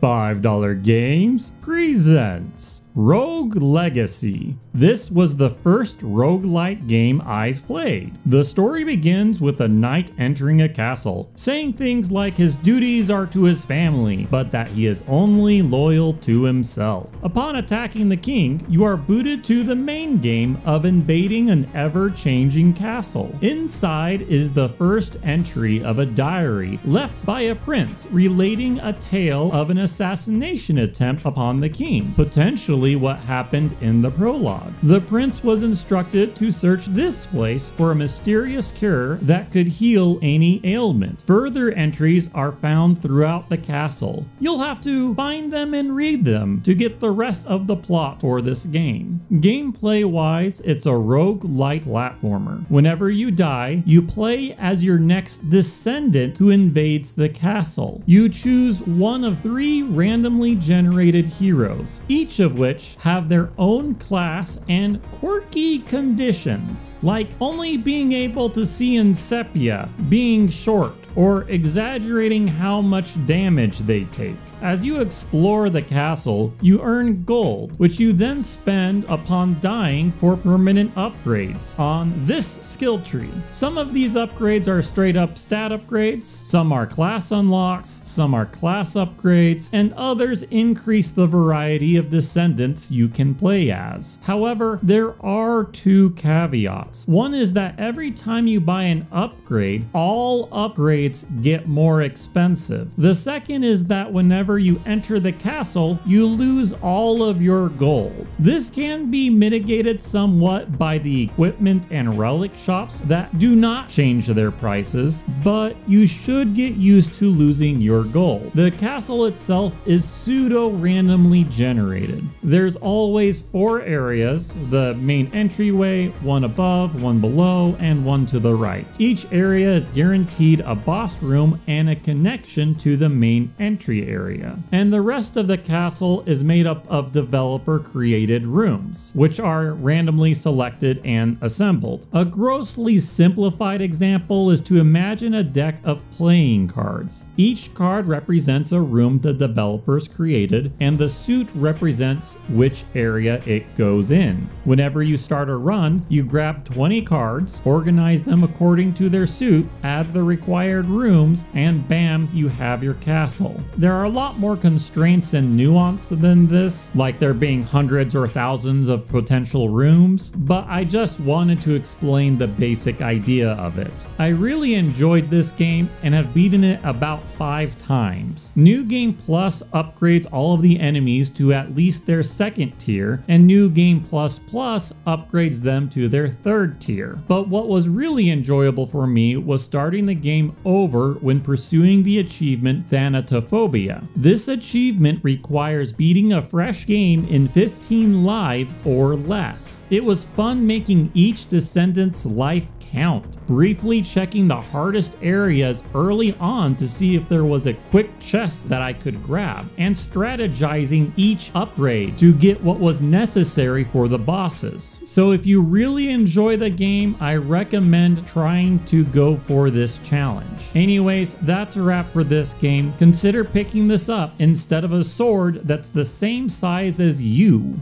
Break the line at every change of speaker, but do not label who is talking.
$5 Games presents Rogue Legacy. This was the first roguelite game I've played. The story begins with a knight entering a castle, saying things like his duties are to his family, but that he is only loyal to himself. Upon attacking the king, you are booted to the main game of invading an ever-changing castle. Inside is the first entry of a diary left by a prince relating a tale of an assassination attempt upon the king, potentially what happened in the prologue. The prince was instructed to search this place for a mysterious cure that could heal any ailment. Further entries are found throughout the castle. You'll have to find them and read them to get the rest of the plot for this game. Gameplay wise, it's a roguelite platformer. Whenever you die, you play as your next descendant who invades the castle. You choose one of three randomly generated heroes, each of which which have their own class and quirky conditions, like only being able to see in sepia, being short, or exaggerating how much damage they take. As you explore the castle, you earn gold, which you then spend upon dying for permanent upgrades on this skill tree. Some of these upgrades are straight up stat upgrades, some are class unlocks, some are class upgrades, and others increase the variety of descendants you can play as. However, there are two caveats. One is that every time you buy an upgrade, all upgrades get more expensive. The second is that whenever you enter the castle, you lose all of your gold. This can be mitigated somewhat by the equipment and relic shops that do not change their prices, but you should get used to losing your gold. The castle itself is pseudo randomly generated. There's always four areas, the main entryway, one above, one below, and one to the right. Each area is guaranteed a boss room and a connection to the main entry area. And the rest of the castle is made up of developer created rooms, which are randomly selected and assembled. A grossly simplified example is to imagine a deck of playing cards. Each card represents a room the developers created, and the suit represents which area it goes in. Whenever you start a run, you grab 20 cards, organize them according to their suit, add the required rooms, and bam, you have your castle. There are a lot lot more constraints and nuance than this, like there being hundreds or thousands of potential rooms, but I just wanted to explain the basic idea of it. I really enjoyed this game and have beaten it about five times. New Game Plus upgrades all of the enemies to at least their second tier, and New Game Plus Plus upgrades them to their third tier. But what was really enjoyable for me was starting the game over when pursuing the achievement Thanatophobia. This achievement requires beating a fresh game in 15 lives or less. It was fun making each descendant's life count, briefly checking the hardest areas early on to see if there was a quick chest that I could grab, and strategizing each upgrade to get what was necessary for the bosses. So if you really enjoy the game, I recommend trying to go for this challenge. Anyways, that's a wrap for this game. Consider picking this up instead of a sword that's the same size as you.